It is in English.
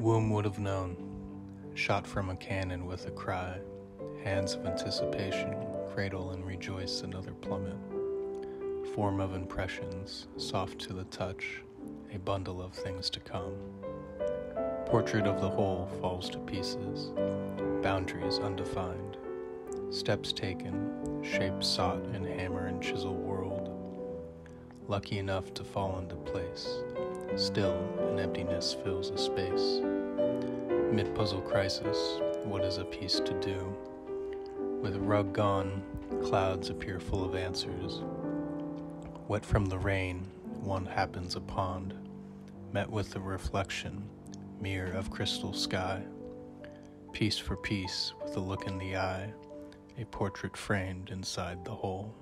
Womb would have known. Shot from a cannon with a cry. Hands of anticipation, cradle and rejoice another plummet. Form of impressions, soft to the touch, a bundle of things to come. Portrait of the whole falls to pieces, boundaries undefined. Steps taken, shapes sought in hammer and chisel world. Lucky enough to fall into place. Still, an emptiness fills a space. Mid puzzle crisis, what is a piece to do? With rug gone, clouds appear full of answers. Wet from the rain, one happens a pond, met with the reflection, mirror of crystal sky. Piece for piece, with a look in the eye, a portrait framed inside the whole.